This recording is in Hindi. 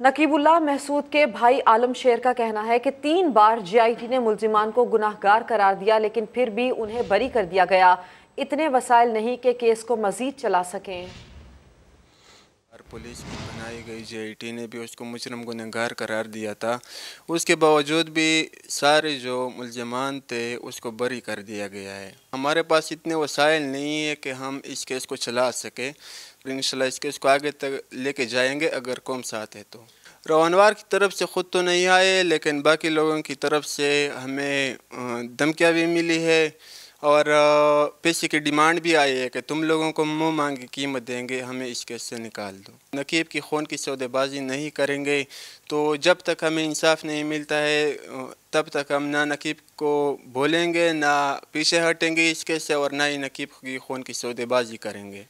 नकीबुल्ला महसूद के भाई आलम शेर का कहना है कि तीन बार जीआईटी ने मुलजिमान को गुनाहगार करार दिया, लेकिन फिर भी उन्हें बरी कर दिया गया। इतने वसाइल नहीं कि केस को मजीद चला सकें। पुलिस की बनाई गई जेआईटी ने भी उसको मुजरम गुनहगार करार दिया था। उसके बावजूद भी सारे जो मुलजमान थे, उसको बरी कर दिया गया है। हमारे पास इतने वसाइल नहीं है कि हम इस केस को चला सके इन इस केस को आगे तक लेके जाएँगे अगर कौम साथ है तो। रोहनवार की तरफ़ से ख़ुद तो नहीं आए, लेकिन बाकी लोगों की तरफ़ से हमें धमकियाँ भी मिली है। और पेशे की डिमांड भी आई है कि तुम लोगों को मुँह मांगी कीमत देंगे, हमें इस केस से निकाल दो। नकीब की खून की सौदेबाजी नहीं करेंगे तो जब तक हमें इंसाफ नहीं मिलता है तब तक हम ना नकीब को बोलेंगे, ना पीछे हटेंगे इस केस से और ना ही नकीब की खून की सौदेबाजी करेंगे।